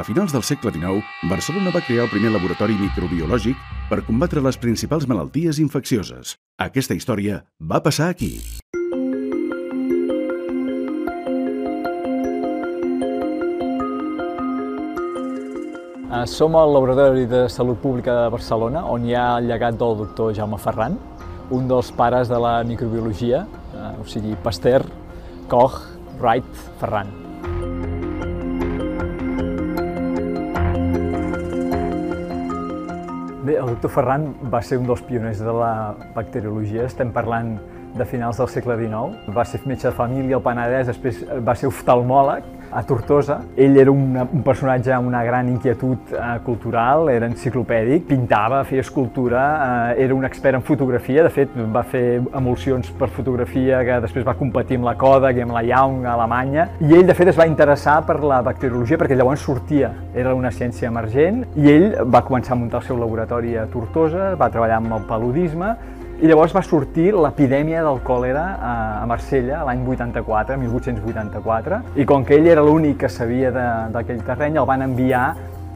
A finals del segle XIX, Barcelona va crear el primer laboratori microbiològic per combatre les principals malalties infeccioses. Aquesta història va passar aquí. Eh, som al Laboratori de Salut Pública de Barcelona, on hi ha el llegat del doctor Jaume Ferran, un dels pares de la microbiologia, eh, o sigui, Pasteur, Koch, Wright, Ferran. Bé, el doctor Ferran va ser un dels pioners de la bacteriologia. Estem parlant de finals del segle XIX. Va ser metge de família al Penedès, després va ser oftalmòleg a Tortosa. Ell era una, un personatge amb una gran inquietud eh, cultural, era enciclopèdic, pintava, feia escultura, eh, era un expert en fotografia, de fet va fer emulsions per fotografia que després va competir amb la Kodak i amb la Young a Alemanya, i ell de fet es va interessar per la bacteriologia perquè llavors sortia, era una ciència emergent, i ell va començar a muntar el seu laboratori a Tortosa, va treballar amb el paludisme, i llavors va sortir l'epidèmia del còlera a Marsella l'any 84, 1884, i com que ell era l'únic que sabia d'aquell terreny, el van enviar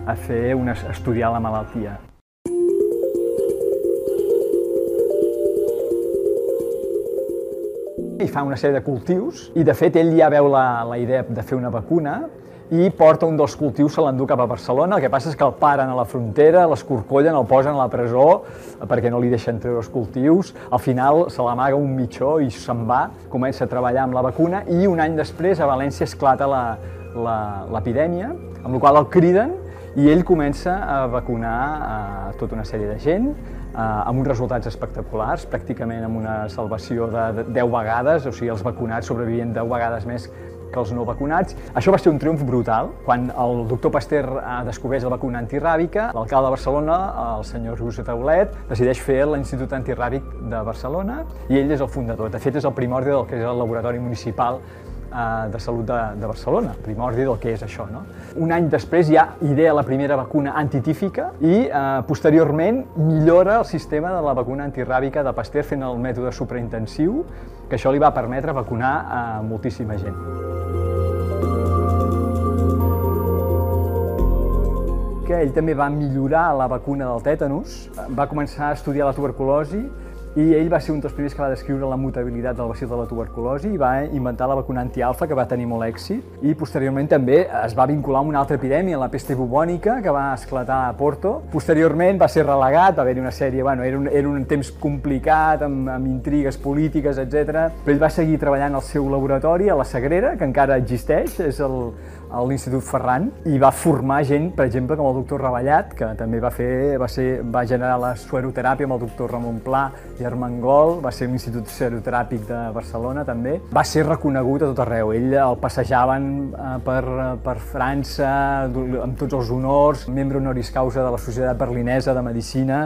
a fer una, a estudiar la malaltia. I fa una sèrie de cultius, i de fet ell ja veu la, la idea de fer una vacuna, i porta un dels cultius, se l'endú cap a Barcelona. El que passa és que el paren a la frontera, l'escorcollen, el posen a la presó perquè no li deixen treure els cultius. Al final se l'amaga un mitjó i se'n va, comença a treballar amb la vacuna i un any després a València esclata l'epidèmia, amb la qual el criden i ell comença a vacunar a tota una sèrie de gent, eh, amb uns resultats espectaculars, pràcticament amb una salvació de 10 vegades, o sigui, els vacunats sobrevivien 10 vegades més que els no vacunats. Això va ser un triomf brutal. Quan el doctor Pasteur descobreix la vacuna antiràbica, l'alcalde de Barcelona, el senyor Josep Taulet, decideix fer l'Institut Antiràbic de Barcelona i ell és el fundador. De fet, és el primordi del que és el laboratori municipal eh, de salut de, de Barcelona, primordi del que és això. No? Un any després ja idea la primera vacuna antitífica i eh, posteriorment millora el sistema de la vacuna antiràbica de Pasteur fent el mètode superintensiu, que això li va permetre vacunar a moltíssima gent. Que ell també va millorar la vacuna del tètanus, va començar a estudiar la tuberculosi i ell va ser un dels primers que va descriure la mutabilitat del bacil de la tuberculosi i va inventar la vacuna antialfa, que va tenir molt èxit, i posteriorment també es va vincular amb una altra epidèmia, la peste bubònica, que va esclatar a Porto. Posteriorment va ser relegat, va haver-hi una sèrie, bueno, era un, era un temps complicat, amb, amb intrigues polítiques, etc. Però ell va seguir treballant al seu laboratori, a la Sagrera, que encara existeix, és el, a l'Institut Ferran i va formar gent, per exemple, com el doctor Reballat, que també va, fer, va, ser, va generar la sueroteràpia amb el doctor Ramon Pla i Armengol, va ser l'Institut Sueroteràpic de Barcelona també. Va ser reconegut a tot arreu. Ell el passejaven eh, per, per França amb tots els honors, membre honoris causa de la Societat Berlinesa de Medicina.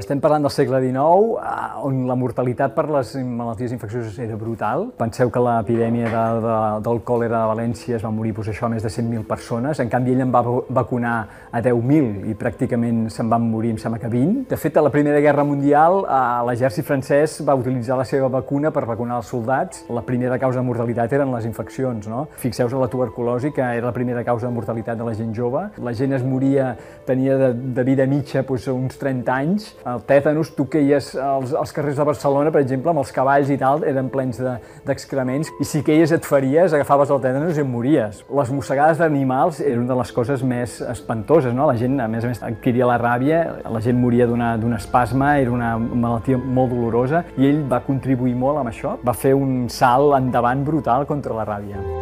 Estem parlant del segle XIX, eh, on la mortalitat per les malalties infeccioses era brutal. Penseu que l'epidèmia de, de, del còlera de València es va morir pues, això, més de 100.000 persones. En canvi, ell en va vacunar a 10.000 i pràcticament se'n van morir, em sembla que 20. De fet, a la Primera Guerra Mundial, eh, l'exèrcit francès va utilitzar la seva vacuna per vacunar els soldats. La primera causa de mortalitat eren les infeccions. No? Fixeu-vos la tuberculosi, que era la primera causa de mortalitat de la gent jove. La gent es moria, tenia de, de vida mitja pues, uns 30 anys el tètanus, tu queies als, als carrers de Barcelona, per exemple, amb els cavalls i tal, eren plens d'excrements, de, i si queies et faries, agafaves el tètanus i et mories. Les mossegades d'animals eren una de les coses més espantoses, no? La gent, a més a més, adquiria la ràbia, la gent moria d'un espasme, era una malaltia molt dolorosa, i ell va contribuir molt amb això, va fer un salt endavant brutal contra la ràbia.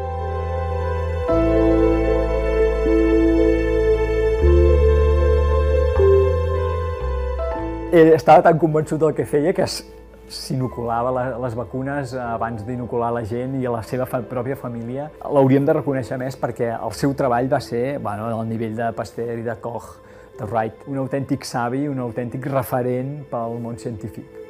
Estava tan convençut del que feia que s'inoculava les vacunes abans d'inocular la gent i a la seva pròpia família. L'hauríem de reconèixer més perquè el seu treball va ser bueno, al nivell de Pasteur i de Koch, de Wright, un autèntic savi, un autèntic referent pel món científic.